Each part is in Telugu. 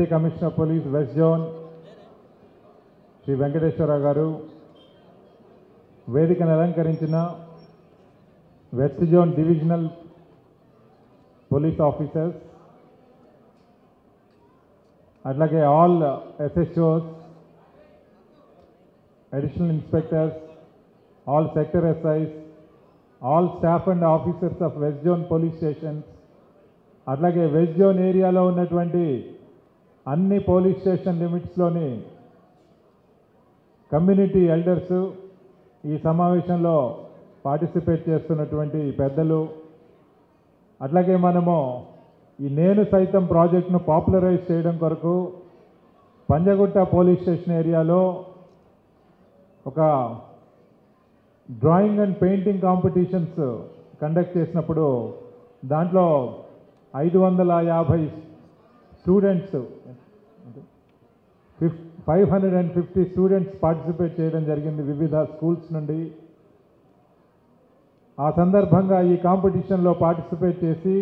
Deputy commissioner police west zone Shri Venkateswararao గారు వేదికను అలంకరించిన west zone divisional police officers అట్లాగే all SSOs additional inspectors all sector SIs all staff and officers of west zone police stations అట్లాగే వెస్ట్ జోన్ ఏరియాలో ఉన్నటువంటి అన్ని పోలీస్ స్టేషన్ లిమిట్స్లోని కమ్యూనిటీ ఎల్డర్స్ ఈ సమావేశంలో పార్టిసిపేట్ చేస్తున్నటువంటి పెద్దలు అట్లాగే మనము ఈ నేను సైతం ప్రాజెక్ట్ను పాపులరైజ్ చేయడం కొరకు పంజగుట్ట పోలీస్ స్టేషన్ ఏరియాలో ఒక drawing and painting competitions conduct చేసినప్పుడు దాంట్లో ఐదు వందల యాభై students fif five hundred and fifty students participate చేయడం జరిగింది వివిధ స్కూల్స్ నుండి. ఆ సందర్భంగా ఈ కాంపిటీషన్లో పార్టిసిపేట్ చేసి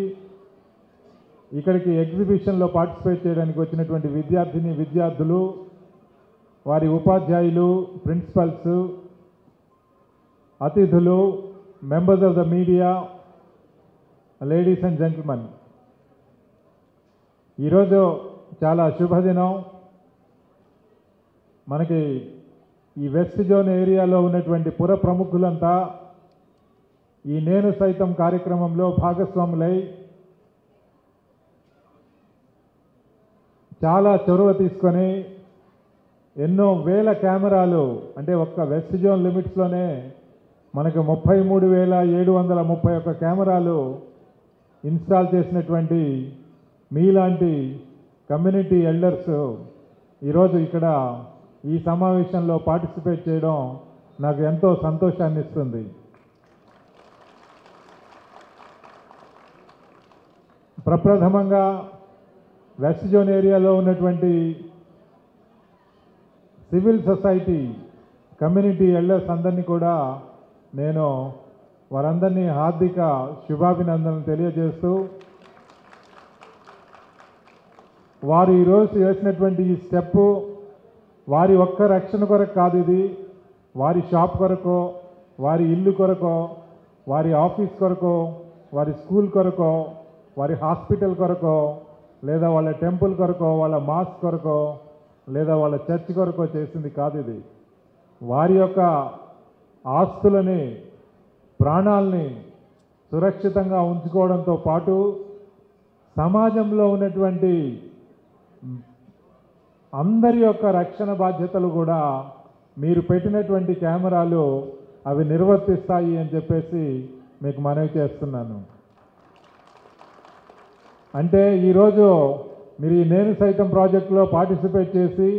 ఇక్కడికి ఎగ్జిబిషన్లో పార్టిసిపేట్ చేయడానికి వచ్చినటువంటి విద్యార్థిని విద్యార్థులు వారి ఉపాధ్యాయులు ప్రిన్సిపల్స్ అతిథులు members of the media ladies and gentlemen ఈరోజు చాలా శుభదినం. మనకి ఈ వెస్ట్ జోన్ ఏరియాలో ఉన్నటువంటి పుర ప్రముఖులంతా ఈ నేను సైతం కార్యక్రమంలో భాగస్వాములై చాలా చొరవ తీసుకొని ఎన్నో వేల కెమెరాలు అంటే ఒక్క వెస్ట్ జోన్ లిమిట్స్లోనే మనకు ముప్పై మూడు వేల ఏడు వందల ముప్పై ఒక్క కెమెరాలు ఇన్స్టాల్ చేసినటువంటి మీలాంటి కమ్యూనిటీ ఎల్డర్స్ ఈరోజు ఇక్కడ ఈ సమావేశంలో పార్టిసిపేట్ చేయడం నాకు ఎంతో సంతోషాన్ని ఇస్తుంది. ప్రప్రథమంగా వెస్ట్ జోన్ ఏరియాలో ఉన్నటువంటి సివిల్ సొసైటీ కమ్యూనిటీ ఎల్డర్స్ అందరినీ కూడా నేను వారందరినీ హార్దిక శుభాభినందనలు తెలియజేస్తూ వారు ఈరోజు వేసినటువంటి ఈ స్టెప్ వారి ఒక్క రక్షణ కొరకు కాదు ఇది. వారి షాప్ కొరకో వారి ఇల్లు కొరకో వారి ఆఫీస్ కొరకో వారి స్కూల్ కొరకో వారి హాస్పిటల్ కొరకో లేదా వాళ్ళ టెంపుల్ కొరకో వాళ్ళ మాస్ కొరకో లేదా వాళ్ళ చర్చ్ కొరకో చేసింది కాదు ఇది. వారి యొక్క ఆస్తులని ప్రాణాల్ని సురక్షితంగా ఉంచుకోవడంతో పాటు సమాజంలో ఉన్నటువంటి అందరి యొక్క రక్షణ బాధ్యతలు కూడా మీరు పెట్టినటువంటి కెమెరాలు అవి నిర్వర్తిస్తాయి అని చెప్పేసి మీకు మనవి చేస్తున్నాను. అంటే ఈరోజు మీరు ఈ నేను సైతం ప్రాజెక్టులో పార్టిసిపేట్ చేసి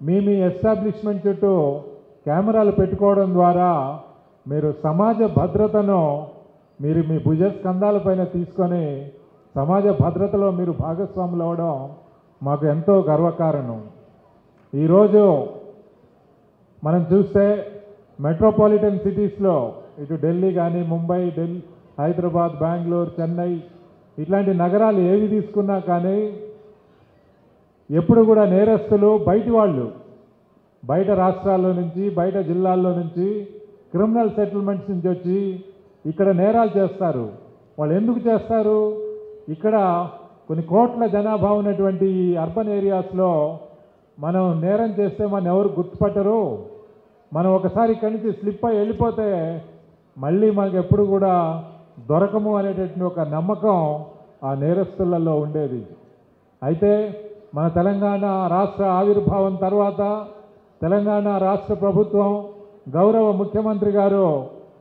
మీ మీ ఎస్టాబ్లిష్మెంట్ చుట్టూ కెమెరాలు పెట్టుకోవడం ద్వారా మీరు సమాజ భద్రతను మీరు మీ భుజ స్కంధాలపైన తీసుకొని సమాజ భద్రతలో మీరు భాగస్వాములు అవ్వడం మాకు ఎంతో గర్వకారణం. ఈరోజు మనం చూస్తే మెట్రోపాలిటన్ సిటీస్లో ఇటు ఢిల్లీ కానీ ముంబై ఢిల్లీ హైదరాబాద్ బెంగళూరు చెన్నై ఇట్లాంటి నగరాలు ఏవి తీసుకున్నా కానీ ఎప్పుడు కూడా నేరస్తులు బయటి వాళ్ళు బయట రాష్ట్రాల్లో నుంచి బయట జిల్లాల్లో నుంచి క్రిమినల్ సెటిల్మెంట్స్ నుంచి వచ్చి ఇక్కడ నేరాలు చేస్తారు. వాళ్ళు ఎందుకు చేస్తారు? ఇక్కడ కొన్ని కోట్ల జనాభా ఉన్నటువంటి ఈ అర్బన్ ఏరియాస్లో మనం నేరం చేస్తే మనం ఎవరు గుర్తుపట్టరు. మనం ఒకసారి ఇక్కడి నుంచి స్లిప్ అయి వెళ్ళిపోతే మళ్ళీ మనకు ఎప్పుడు కూడా దొరకము అనేటటువంటి ఒక నమ్మకం ఆ నేరస్తులలో ఉండేది. అయితే మన తెలంగాణ రాష్ట్ర ఆవిర్భావం తర్వాత తెలంగాణ రాష్ట్ర ప్రభుత్వం గౌరవ ముఖ్యమంత్రి గారు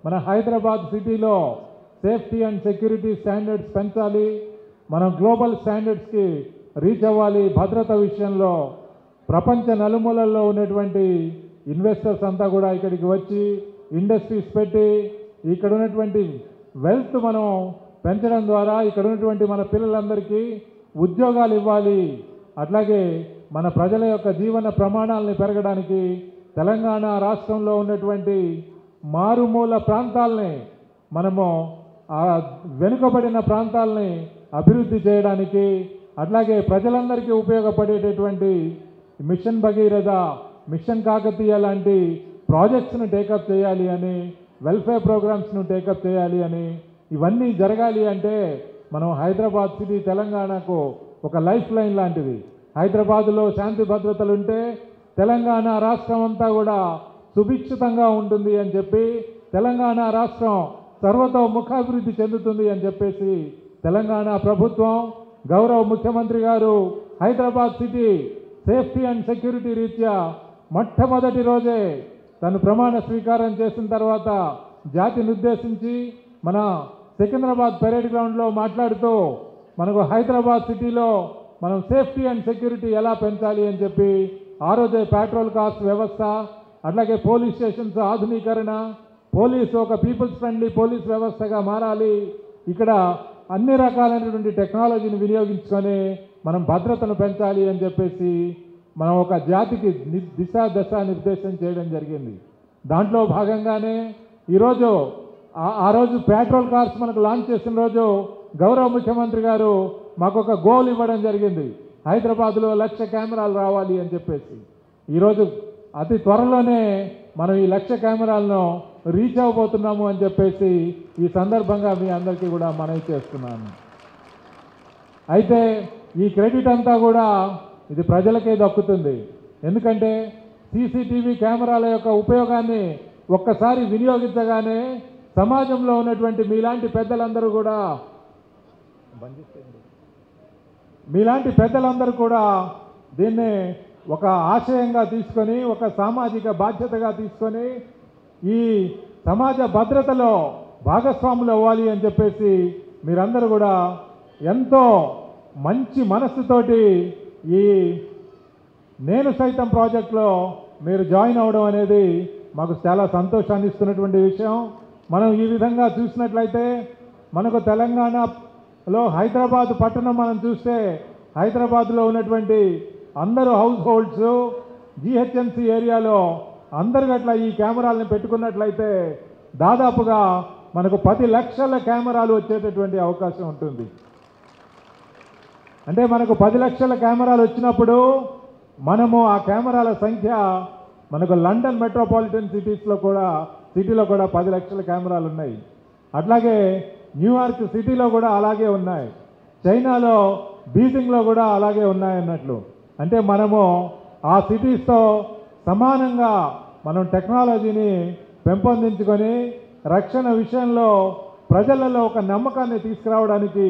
మన హైదరాబాద్ సిటీలో సేఫ్టీ అండ్ సెక్యూరిటీ స్టాండర్డ్స్ పెంచాలి. మనం గ్లోబల్ స్టాండర్డ్స్కి రీచ్ అవ్వాలి భద్రత విషయంలో. ప్రపంచ నలుమూలల్లో ఉన్నటువంటి ఇన్వెస్టర్స్ అంతా కూడా ఇక్కడికి వచ్చి ఇండస్ట్రీస్ పెట్టి ఇక్కడ ఉన్నటువంటి వెల్త్ మనం పెంచడం ద్వారా ఇక్కడ ఉన్నటువంటి మన పిల్లలందరికీ ఉద్యోగాలు ఇవ్వాలి. అట్లాగే మన ప్రజల యొక్క జీవన ప్రమాణాలని పెరగడానికి తెలంగాణ రాష్ట్రంలో ఉన్నటువంటి మారుమూల ప్రాంతాలని మనము వెనుకబడిన ప్రాంతాలని అభివృద్ధి చేయడానికి అట్లాగే ప్రజలందరికీ ఉపయోగపడేటటువంటి మిషన్ భగీరథ మిషన్ కాకతీయ లాంటి ప్రాజెక్ట్స్ను టేకప్ చేయాలి అని వెల్ఫేర్ ప్రోగ్రామ్స్ను టేకప్ చేయాలి అని ఇవన్నీ జరగాలి అంటే మనం హైదరాబాద్ సిటీ తెలంగాణకు ఒక లైఫ్ లైన్ లాంటిది. హైదరాబాదులో శాంతి భద్రతలు ఉంటే తెలంగాణ రాష్ట్రం అంతా కూడా సుభిక్షితంగా ఉంటుంది అని చెప్పి తెలంగాణ రాష్ట్రం సర్వతో ముఖాభివృద్ధి చెందుతుంది అని చెప్పేసి తెలంగాణ ప్రభుత్వం గౌరవ ముఖ్యమంత్రి గారు Hyderabad city safety and security రీత్యా మొట్టమొదటి రోజే తను ప్రమాణ స్వీకారం చేసిన తర్వాత జాతిని ఉద్దేశించి మన సికింద్రాబాద్ పెరేడ్ గ్రౌండ్లో మాట్లాడుతూ మనకు హైదరాబాద్ సిటీలో మనం సేఫ్టీ అండ్ సెక్యూరిటీ ఎలా పెంచాలి అని చెప్పి ఆ రోజే పెట్రోల్ కాస్ట్ వ్యవస్థ అట్లాగే పోలీస్ స్టేషన్స్ ఆధునీకరణ పోలీసు ఒక పీపుల్స్ ఫ్రెండ్లీ పోలీస్ వ్యవస్థగా మారాలి. ఇక్కడ అన్ని రకాలైనటువంటి టెక్నాలజీని వినియోగించుకొని మనం భద్రతను పెంచాలి అని చెప్పేసి మనం ఒక జాతికి దిశా దిశ దశ నిర్దేశం చేయడం జరిగింది. దాంట్లో భాగంగానే ఈరోజు ఆ- ఆ రోజు పెట్రోల్ కార్స్ మనకు లాంచ్ చేసిన రోజు గౌరవ ముఖ్యమంత్రి గారు మాకు ఒక గోల్ ఇవ్వడం జరిగింది. హైదరాబాద్లో లక్ష కెమెరాలు రావాలి అని చెప్పేసి. ఈరోజు అతి త్వరలోనే మనం ఈ లక్ష కెమెరాలను రీచ్ అవ్వబోతున్నాము అని చెప్పేసి ఈ సందర్భంగా మీ అందరికీ కూడా మనవి చేస్తున్నాను. అయితే ఈ క్రెడిట్ అంతా కూడా ఇది ప్రజలకే దక్కుతుంది. ఎందుకంటే సీసీటీవీ కెమెరాల యొక్క ఉపయోగాన్ని ఒక్కసారి వినియోగించగానే సమాజంలో ఉన్నటువంటి మీలాంటి పెద్దలందరూ కూడా మీలాంటి పెద్దలందరూ కూడా దీన్ని ఒక ఆశయంగా తీసుకొని ఒక సామాజిక బాధ్యతగా తీసుకొని ఈ సమాజ భద్రతలో భాగస్వాములు అవ్వాలి అని చెప్పేసి మీరందరూ కూడా ఎంతో మంచి మనస్సుతోటి ఈ నేను సైతం ప్రాజెక్ట్లో మీరు జాయిన్ అవ్వడం అనేది మాకు చాలా సంతోషాన్ని ఇస్తున్నటువంటి విషయం. మనం ఈ విధంగా చూసినట్లయితే మనకు తెలంగాణలో హైదరాబాద్ పట్టణం మనం చూస్తే హైదరాబాద్లో ఉన్నటువంటి అందరూ హౌస్ హోల్డ్స్ జిహెచ్ఎంసి ఏరియాలో అందరు గట్ల ఈ కెమెరాలను పెట్టుకున్నట్లయితే దాదాపుగా మనకు పది లక్షల కెమెరాలు వచ్చేటటువంటి అవకాశం ఉంటుంది. అంటే మనకు పది లక్షల కెమెరాలు వచ్చినప్పుడు మనము ఆ కెమెరాల సంఖ్య మనకు లండన్ మెట్రోపాలిటన్ సిటీస్లో కూడా సిటీలో కూడా పది లక్షల కెమెరాలు ఉన్నాయి. అట్లాగే న్యూయార్క్ సిటీలో కూడా అలాగే ఉన్నాయి. చైనాలో బీజింగ్లో కూడా అలాగే ఉన్నాయి అన్నట్లు. అంటే మనము ఆ సిటీస్తో సమానంగా మనం టెక్నాలజీని పెంపొందించుకొని రక్షణ విషయంలో ప్రజలలో ఒక నమ్మకాన్ని తీసుకురావడానికి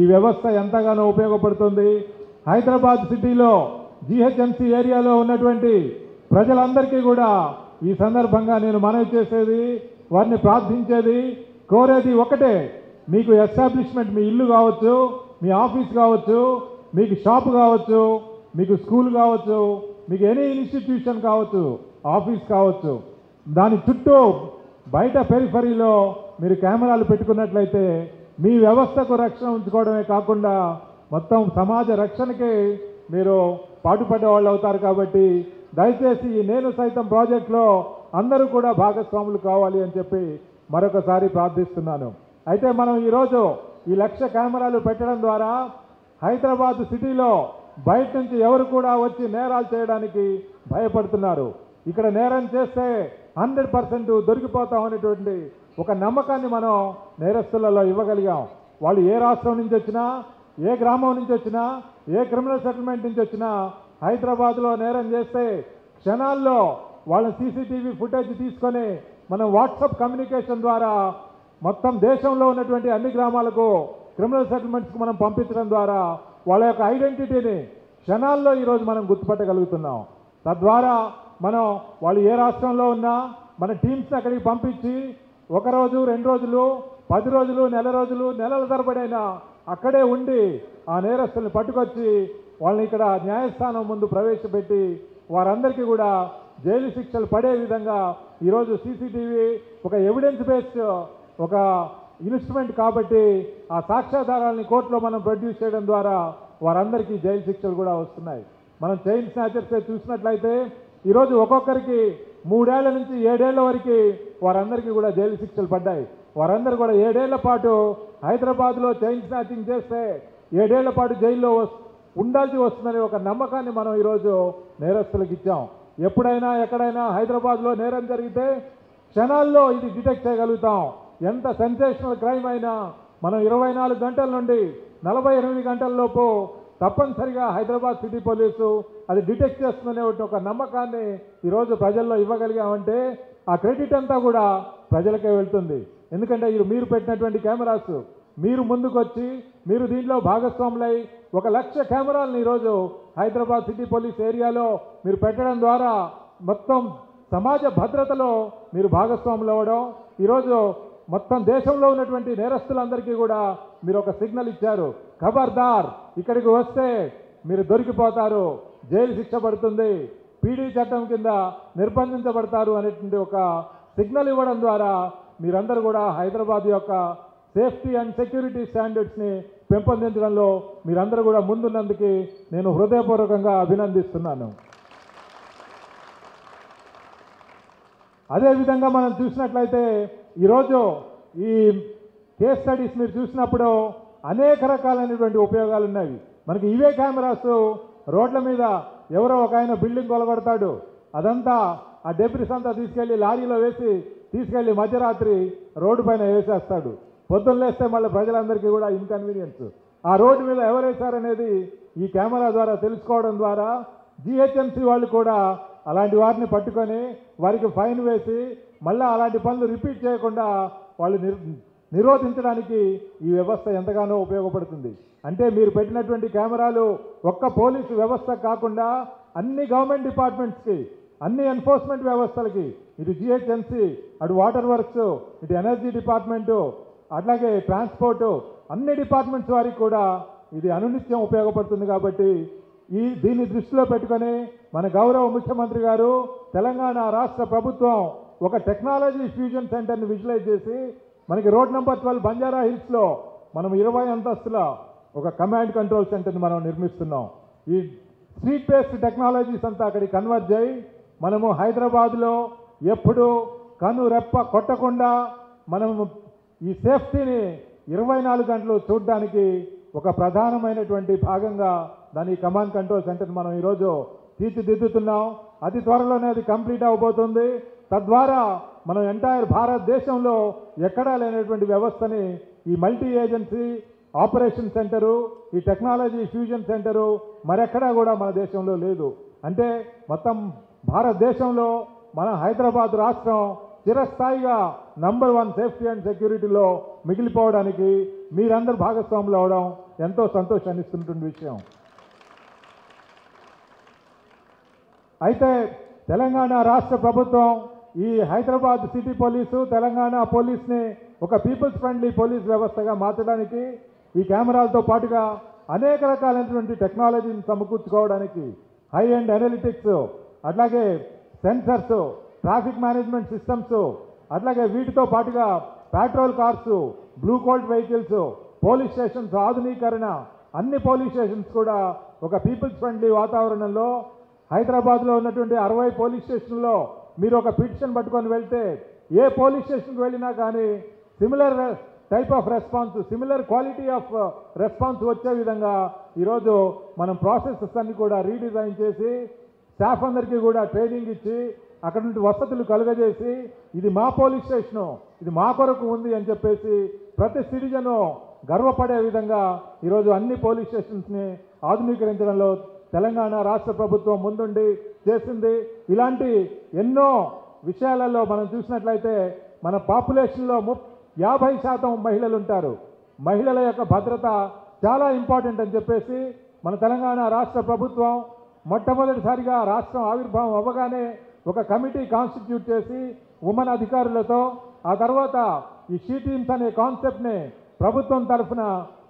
ఈ వ్యవస్థ ఎంతగానో ఉపయోగపడుతుంది. హైదరాబాద్ సిటీలో జిహెచ్ఎంసి ఏరియాలో ఉన్నటువంటి ప్రజలందరికీ కూడా ఈ సందర్భంగా నేను మనవి చేసేది వారిని ప్రార్థించేది కోరేది ఒకటే మీకు ఎస్టాబ్లిష్మెంట్ మీ ఇల్లు కావచ్చు మీ ఆఫీస్ కావచ్చు మీకు షాప్ కావచ్చు మీకు స్కూల్ కావచ్చు మీకు ఎనీ ఇన్స్టిట్యూషన్ కావచ్చు ఆఫీస్ కావచ్చు దాని చుట్టూ బయట పెరిఫరీలో మీరు కెమెరాలు పెట్టుకున్నట్లయితే మీ వ్యవస్థకు రక్షణ ఉంచుకోవడమే కాకుండా మొత్తం సమాజ రక్షణకి మీరు పాటుపడే వాళ్ళు అవుతారు కాబట్టి దయచేసి ఈ నేను సైతం ప్రాజెక్టులో అందరూ కూడా భాగస్వాములు కావాలి అని చెప్పి మరొకసారి ప్రార్థిస్తున్నాను. అయితే మనం ఈరోజు ఈ లక్ష కెమెరాలు పెట్టడం ద్వారా హైదరాబాద్ సిటీలో బయట నుంచి ఎవరు కూడా వచ్చి నేరాలు చేయడానికి భయపడుతున్నారు. ఇక్కడ నేరం చేస్తే హండ్రెడ్ పర్సెంట్ దొరికిపోతాం అనేటువంటి ఒక నమ్మకాన్ని మనం నేరస్తులలో ఇవ్వగలిగాం. వాళ్ళు ఏ రాష్ట్రం నుంచి వచ్చినా ఏ గ్రామం నుంచి వచ్చినా ఏ క్రిమినల్ సెటిల్మెంట్ నుంచి వచ్చినా హైదరాబాద్లో నేరం చేస్తే క్షణాల్లో వాళ్ళ సీసీటీవీ ఫుటేజ్ తీసుకొని మనం వాట్సాప్ కమ్యూనికేషన్ ద్వారా మొత్తం దేశంలో ఉన్నటువంటి అన్ని గ్రామాలకు క్రిమినల్ సెటిల్మెంట్స్కి మనం పంపించడం ద్వారా వాళ్ళ యొక్క ఐడెంటిటీని క్షణాల్లో ఈరోజు మనం గుర్తుపట్టగలుగుతున్నాం. తద్వారా మనం వాళ్ళు ఏ రాష్ట్రంలో ఉన్నా మన టీమ్స్ని అక్కడికి పంపించి ఒకరోజు రెండు రోజులు పది రోజులు నెల రోజులు నెలల తరబడైనా అక్కడే ఉండి ఆ నేరస్తుల్ని పట్టుకొచ్చి వాళ్ళని ఇక్కడ న్యాయస్థానం ముందు ప్రవేశపెట్టి వారందరికీ కూడా జైలు శిక్షలు పడే విధంగా ఈరోజు సీసీటీవీ ఒక ఎవిడెన్స్ బేస్డ్ ఒక ఇన్స్ట్రుమెంట్ కాబట్టి ఆ సాక్ష్యాధారాలని కోర్టులో మనం ప్రొడ్యూస్ చేయడం ద్వారా వారందరికీ జైలు శిక్షలు కూడా వస్తున్నాయి. మనం చైన్ స్నాచర్స్ చూసినట్లయితే ఈరోజు ఒక్కొక్కరికి మూడేళ్ళ నుంచి ఏడేళ్ళ వరకు వారందరికీ కూడా జైలు శిక్షలు పడ్డాయి. వారందరూ కూడా ఏడేళ్ళ పాటు హైదరాబాద్లో చైన్ స్నాచింగ్ చేస్తే ఏడేళ్ళ పాటు జైల్లో ఉండాల్సి వస్తుందనే ఒక నమ్మకాన్ని మనం ఈరోజు నేరస్తులకు ఇచ్చాం. ఎప్పుడైనా ఎక్కడైనా హైదరాబాద్లో నేరం జరిగితే క్షణాల్లో ఇది డిటెక్ట్ చేయగలుగుతాం. ఎంత సెన్సేషనల్ క్రైమ్ అయినా మనం ఇరవై నాలుగు గంటల నుండి నలభై ఎనిమిది గంటల్లోపు తప్పనిసరిగా హైదరాబాద్ సిటీ పోలీసు అది డిటెక్ట్ చేస్తుందనే ఒక నమ్మకాన్ని ఈరోజు ప్రజల్లో ఇవ్వగలిగామంటే ఆ క్రెడిట్ అంతా కూడా ప్రజలకే వెళ్తుంది. ఎందుకంటే ఇది మీరు పెట్టినటువంటి కెమెరాస్ మీరు ముందుకొచ్చి మీరు దీంట్లో భాగస్వాములై ఒక లక్ష కెమెరాలను ఈరోజు హైదరాబాద్ సిటీ పోలీస్ ఏరియాలో మీరు పెట్టడం ద్వారా మొత్తం సమాజ భద్రతలో మీరు భాగస్వాములు అవ్వడం ఈరోజు మొత్తం దేశంలో ఉన్నటువంటి నేరస్తులందరికీ కూడా మీరు ఒక సిగ్నల్ ఇచ్చారు. ఖబర్దార్ ఇక్కడికి వస్తే మీరు దొరికిపోతారు. జైలు శిక్ష పడుతుంది. పీడీ చట్టం కింద నిర్బంధించబడతారు అనేటువంటి ఒక సిగ్నల్ ఇవ్వడం ద్వారా మీరందరూ కూడా హైదరాబాద్ యొక్క సేఫ్టీ అండ్ సెక్యూరిటీ స్టాండర్డ్స్ని పెంపొందించడంలో మీరందరూ కూడా ముందున్నందుకు నేను హృదయపూర్వకంగా అభినందిస్తున్నాను. అదేవిధంగా మనం చూసినట్లయితే ఈరోజు ఈ కేస్ స్టడీస్ మీరు చూసినప్పుడు అనేక రకాలైనటువంటి ఉపయోగాలు ఉన్నాయి. మనకి ఇవే కెమెరాస్ రోడ్ల మీద ఎవరో ఒక ఆయన బిల్డింగ్ కొలగొడతాడు. అదంతా ఆ డెబ్రిస్ అంతా తీసుకెళ్ళి లారీలో వేసి తీసుకెళ్ళి మధ్యరాత్రి రోడ్డు పైన వేసేస్తాడు. పొద్దున్న లేస్తే మళ్ళీ ప్రజలందరికీ కూడా ఇన్కన్వీనియన్స్ ఆ రోడ్డు మీద ఎవరు వేశారనేది ఈ కెమెరా ద్వారా తెలుసుకోవడం ద్వారా జిహెచ్ఎంసీ వాళ్ళు కూడా అలాంటి వారిని పట్టుకొని వారికి ఫైన్ వేసి మళ్ళీ అలాంటి పనులు రిపీట్ చేయకుండా వాళ్ళు నిర్ నిరోధించడానికి ఈ వ్యవస్థ ఎంతగానో ఉపయోగపడుతుంది. అంటే మీరు పెట్టినటువంటి కెమెరాలు ఒక్క పోలీసు వ్యవస్థ కాకుండా అన్ని గవర్నమెంట్ డిపార్ట్మెంట్స్కి అన్ని ఎన్ఫోర్స్మెంట్ వ్యవస్థలకి ఇటు జిహెచ్ఎంసీ అటు వాటర్ వర్క్స్ ఇటు ఎనర్జీ డిపార్ట్మెంటు అట్లాగే ట్రాన్స్పోర్టు అన్ని డిపార్ట్మెంట్స్ వారికి కూడా ఇది అనునిత్యం ఉపయోగపడుతుంది కాబట్టి ఈ దీన్ని దృష్టిలో పెట్టుకొని మన గౌరవ ముఖ్యమంత్రి గారు తెలంగాణ రాష్ట్ర ప్రభుత్వం ఒక టెక్నాలజీ ఫ్యూజన్ సెంటర్ని విజువలైజ్ చేసి మనకి రోడ్ నెంబర్ ట్వెల్వ్ బంజారా హిల్స్లో మనం ఇరవై అంతస్తుల ఒక కమాండ్ కంట్రోల్ సెంటర్ని మనం నిర్మిస్తున్నాం. ఈ స్ట్రీట్ బేస్డ్ టెక్నాలజీస్ అంతా అక్కడికి కన్వర్ట్ అయ్యి మనము హైదరాబాద్లో ఎప్పుడు కను రెప్ప కొట్టకుండా మనము ఈ సేఫ్టీని ఇరవై నాలుగు గంటలు చూడడానికి ఒక ప్రధానమైనటువంటి భాగంగా దాని కమాండ్ కంట్రోల్ సెంటర్ మనం ఈరోజు తీర్చిదిద్దుతున్నాం. అతి త్వరలోనే అది కంప్లీట్ అవబోతుంది. తద్వారా మనం ఎంటైర్ భారతదేశంలో ఎక్కడా లేనటువంటి వ్యవస్థని ఈ మల్టీ ఏజెన్సీ ఆపరేషన్ సెంటరు ఈ టెక్నాలజీ ఫ్యూజన్ సెంటరు మరెక్కడా కూడా మన దేశంలో లేదు. అంటే మొత్తం భారతదేశంలో మన హైదరాబాద్ రాష్ట్రం చిరస్థాయిగా నంబర్ వన్ సేఫ్టీ అండ్ సెక్యూరిటీలో మిగిలిపోవడానికి మీరందరూ భాగస్వాములు అవడం ఎంతో సంతోషాన్ని ఇస్తున్నటువంటి విషయం. అయితే తెలంగాణ రాష్ట్ర ప్రభుత్వం ఈ హైదరాబాద్ సిటీ పోలీసు తెలంగాణ పోలీస్ని ఒక పీపుల్స్ ఫ్రెండ్లీ పోలీస్ వ్యవస్థగా మార్చడానికి ఈ కెమెరాలతో పాటుగా అనేక రకాలైనటువంటి టెక్నాలజీని సమకూర్చుకోవడానికి హై అండ్ అనలిటిక్స్ అట్లాగే సెన్సర్స్ ట్రాఫిక్ మేనేజ్మెంట్ సిస్టమ్స్ అట్లాగే వీటితో పాటుగా patrol cars blue colt vehicles police stations ఆధునీకరణ అన్ని పోలీస్ స్టేషన్స్ కూడా ఒక పీపుల్స్ ఫ్రెండ్లీ వాతావరణంలో హైదరాబాద్లో ఉన్నటువంటి అరవై పోలీస్ స్టేషన్లో మీరు ఒక పిటిషన్ పట్టుకొని వెళ్తే ఏ పోలీస్ స్టేషన్కి వెళ్ళినా కానీ similar type of response similar quality of response వచ్చే విధంగా ఈరోజు మనం ప్రాసెసెస్ అన్ని కూడా రీడిజైన్ చేసి స్టాఫ్ అందరికీ కూడా ట్రైనింగ్ ఇచ్చి అక్కడ నుండి వసతులు కలుగజేసి ఇది మా పోలీస్ స్టేషను ఇది మా కొరకు ఉంది అని చెప్పేసి ప్రతి సిటిజను గర్వపడే విధంగా ఈరోజు అన్ని పోలీస్ స్టేషన్స్ని ఆధునీకరించడంలో తెలంగాణ రాష్ట్ర ప్రభుత్వం ముందుండి చేసింది. ఇలాంటి ఎన్నో విషయాలలో మనం చూసినట్లయితే మన పాపులేషన్లో ము యాభై శాతం మహిళలు ఉంటారు. మహిళల యొక్క భద్రత చాలా ఇంపార్టెంట్ అని చెప్పేసి మన తెలంగాణ రాష్ట్ర ప్రభుత్వం మొట్టమొదటిసారిగా రాష్ట్రం ఆవిర్భావం అవ్వగానే ఒక కమిటీ కాన్స్టిట్యూట్ చేసి ఉమెన్ అధికారులతో ఆ తర్వాత ఈ షీ టీమ్స్ అనే కాన్సెప్ట్ని ప్రభుత్వం తరఫున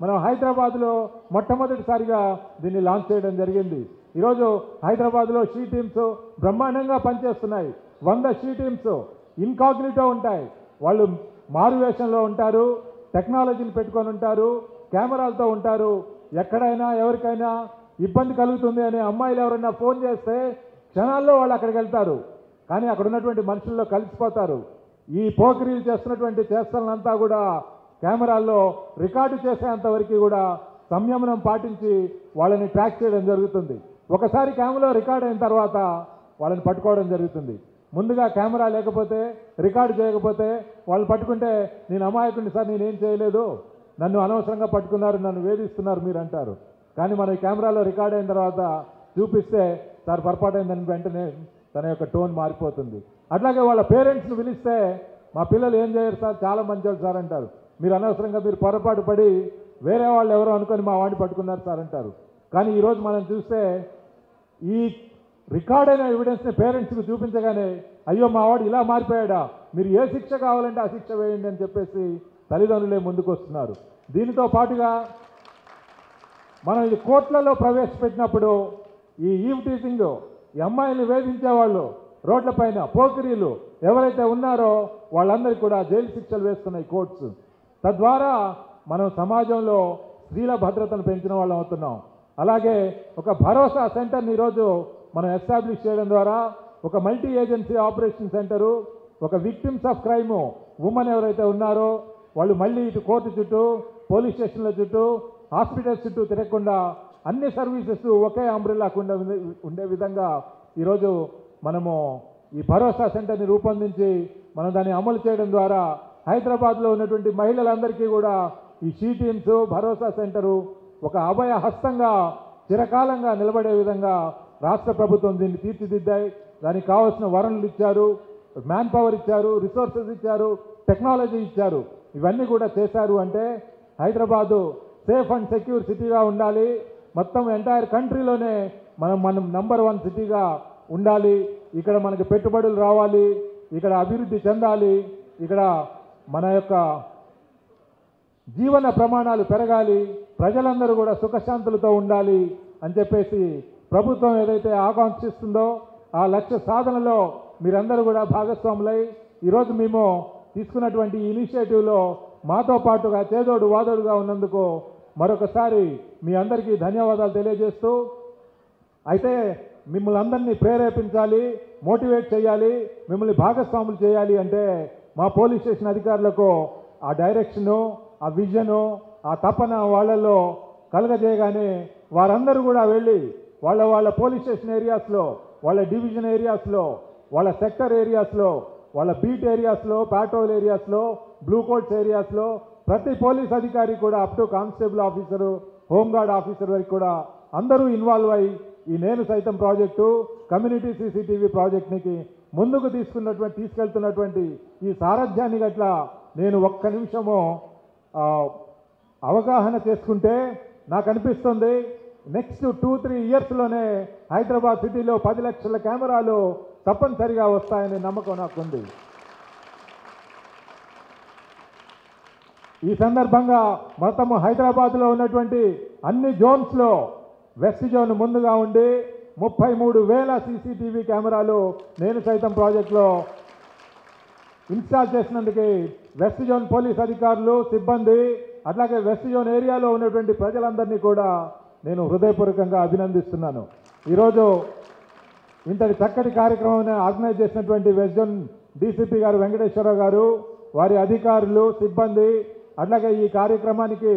మనం హైదరాబాద్లో మొట్టమొదటిసారిగా దీన్ని లాంచ్ చేయడం జరిగింది. ఈరోజు హైదరాబాద్లో షీ టీమ్స్ బ్రహ్మాండంగా పనిచేస్తున్నాయి. వంద షీ టీమ్స్ ఇన్కాగ్నిటో ఉంటాయి. వాళ్ళు మారువేషంలో ఉంటారు టెక్నాలజీని పెట్టుకొని ఉంటారు కెమెరాలతో ఉంటారు. ఎక్కడైనా ఎవరికైనా ఇబ్బంది కలుగుతుంది అనే అమ్మాయిలు ఎవరైనా ఫోన్ చేస్తే క్షణాల్లో వాళ్ళు అక్కడికి వెళ్తారు. కానీ అక్కడ ఉన్నటువంటి మనుషుల్లో కలిసిపోతారు. ఈ పోకిరీలు చేస్తున్నటువంటి చేష్టలంతా కూడా కెమెరాల్లో రికార్డు చేసేంత వరకు కూడా సంయమనం పాటించి వాళ్ళని ట్రాక్ చేయడం జరుగుతుంది. ఒకసారి కెమెరా రికార్డ్ అయిన తర్వాత వాళ్ళని పట్టుకోవడం జరుగుతుంది. ముందుగా కెమెరా లేకపోతే రికార్డు చేయకపోతే వాళ్ళు పట్టుకుంటే నేను అమాయకుడిని సార్ నేనేం చేయలేదు. నన్ను అనవసరంగా పట్టుకున్నారు నన్ను వేధిస్తున్నారు మీరు అంటారు. కానీ మన కెమెరాలో రికార్డ్ అయిన తర్వాత చూపిస్తే సార్ పొరపాటు వెంటనే తన యొక్క టోన్ మారిపోతుంది. అట్లాగే వాళ్ళ పేరెంట్స్ని పిలిస్తే మా పిల్లలు ఏం చేయరు సార్ చాలా మంచి సార్ అంటారు. మీరు అనవసరంగా మీరు పొరపాటు పడి వేరే వాళ్ళు ఎవరో అనుకొని మా వాడిని పట్టుకున్నారు సార్ అంటారు. కానీ ఈరోజు మనం చూస్తే ఈ రికార్డ్ అయిన ఎవిడెన్స్ని పేరెంట్స్కి చూపించగానే అయ్యో మా వాడు ఇలా మారిపోయాడా? మీరు ఏ శిక్ష కావాలంటే ఆ శిక్ష వేయండి అని చెప్పేసి తల్లిదండ్రులే ముందుకు వస్తున్నారు దీనితో పాటుగా మనం ఇది కోర్టులలో ప్రవేశపెట్టినప్పుడు ఈ ఈవ్ టీచింగ్ ఈ అమ్మాయిల్ని వేధించేవాళ్ళు రోడ్లపైన పోకిరీలు ఎవరైతే ఉన్నారో వాళ్ళందరికీ కూడా జైలు శిక్షలు వేస్తున్నాయి కోర్ట్స్. తద్వారా మనం సమాజంలో స్త్రీల భద్రతను పెంచిన వాళ్ళం అవుతున్నాం. అలాగే ఒక భరోసా సెంటర్ని ఈరోజు మనం ఎస్టాబ్లిష్ చేయడం ద్వారా ఒక మల్టీ ఏజెన్సీ ఆపరేషన్ సెంటరు ఒక విక్టిమ్స్ ఆఫ్ క్రైమ్ ఉమెన్ ఎవరైతే ఉన్నారో వాళ్ళు మళ్ళీ ఇటు కోర్టు చుట్టూ పోలీస్ స్టేషన్ల చుట్టూ హాస్పిటల్స్ చుట్టూ తిరగకుండా అన్ని సర్వీసెస్ ఒకే అంబ్రెల్లాకు ఉండే ఉండే విధంగా ఈరోజు మనము ఈ భరోసా సెంటర్ని రూపొందించి మనం దాన్ని అమలు చేయడం ద్వారా హైదరాబాద్లో ఉన్నటువంటి మహిళలందరికీ కూడా ఈ షీ టీమ్స్ భరోసా సెంటరు ఒక అభయ హస్తంగా చిరకాలంగా నిలబడే విధంగా రాష్ట్ర ప్రభుత్వం దీన్ని తీర్చిదిద్దాయి. దానికి కావాల్సిన వనరులు ఇచ్చారు మ్యాన్ పవర్ ఇచ్చారు రిసోర్సెస్ ఇచ్చారు టెక్నాలజీ ఇచ్చారు. ఇవన్నీ కూడా చేశారు అంటే హైదరాబాదు సేఫ్ అండ్ సెక్యూర్ సిటీగా ఉండాలి. మొత్తం ఎంటైర్ కంట్రీలోనే మనం మనం నంబర్ వన్ సిటీగా ఉండాలి. ఇక్కడ మనకి పెట్టుబడులు రావాలి. ఇక్కడ అభివృద్ధి చెందాలి. ఇక్కడ మన యొక్క జీవన ప్రమాణాలు పెరగాలి ప్రజలందరూ కూడా సుఖశాంతులతో ఉండాలి అని చెప్పేసి ప్రభుత్వం ఏదైతే ఆకాంక్షిస్తుందో ఆ లక్ష్య సాధనలో మీరందరూ కూడా భాగస్వాములై ఈరోజు మేము తీసుకున్నటువంటి ఇనిషియేటివ్లో మాతో పాటుగా చేదోడు వాదోడుగా ఉన్నందుకు మరొకసారి మీ అందరికీ ధన్యవాదాలు తెలియజేస్తూ అయితే మిమ్మల్ని అందరినీ ప్రేరేపించాలి మోటివేట్ చేయాలి మిమ్మల్ని భాగస్వాములు చేయాలి అంటే మా పోలీస్ స్టేషన్ అధికారులకు ఆ డైరెక్షను ఆ విజను ఆ తపన వాళ్ళలో కలగజేయగానే వారందరూ కూడా వెళ్ళి వాళ్ళ వాళ్ళ పోలీస్ స్టేషన్ ఏరియాస్లో వాళ్ళ డివిజన్ ఏరియాస్లో వాళ్ళ సెక్టర్ ఏరియాస్లో వాళ్ళ బీట్ ఏరియాస్లో ప్యాట్రోల్ ఏరియాస్లో బ్లూ కోట్స్ ఏరియాస్లో ప్రతి పోలీస్ అధికారి కూడా up to constable officer home guard officer వరకు కూడా అందరూ ఇన్వాల్వ్ అయ్యి ఈ నేను సైతం ప్రాజెక్టు కమ్యూనిటీ సీసీటీవీ ప్రాజెక్ట్నికి ముందుకు తీసుకున్నటువంటి తీసుకెళ్తున్నటువంటి ఈ సారథ్యాన్ని గట్ల నేను ఒక్క నిమిషము అవగాహన చేసుకుంటే నాకు అనిపిస్తుంది నెక్స్ట్ టూ త్రీ ఇయర్స్లోనే హైదరాబాద్ సిటీలో పది లక్షల కెమెరాలు తప్పనిసరిగా వస్తాయనే నమ్మకం నాకుంది. ఈ సందర్భంగా మొత్తము హైదరాబాద్లో ఉన్నటువంటి అన్ని జోన్స్లో వెస్ట్ జోన్ ముందుగా ఉండి ముప్పై మూడు వేల సీసీటీవీ కెమెరాలు నేను సైతం ప్రాజెక్టులో ఇన్స్టాల్ చేసినందుకు వెస్ట్ జోన్ పోలీస్ అధికారులు సిబ్బంది అట్లాగే వెస్ట్ జోన్ ఏరియాలో ఉన్నటువంటి ప్రజలందరినీ కూడా నేను హృదయపూర్వకంగా అభినందిస్తున్నాను. ఈరోజు ఇంతటి చక్కటి కార్యక్రమం ఆర్గనైజ్ చేసినటువంటి వెస్ట్ జోన్ డీసీపీ గారు వెంకటేశ్వరరావు గారు వారి అధికారులు సిబ్బంది అట్లాగే ఈ కార్యక్రమానికి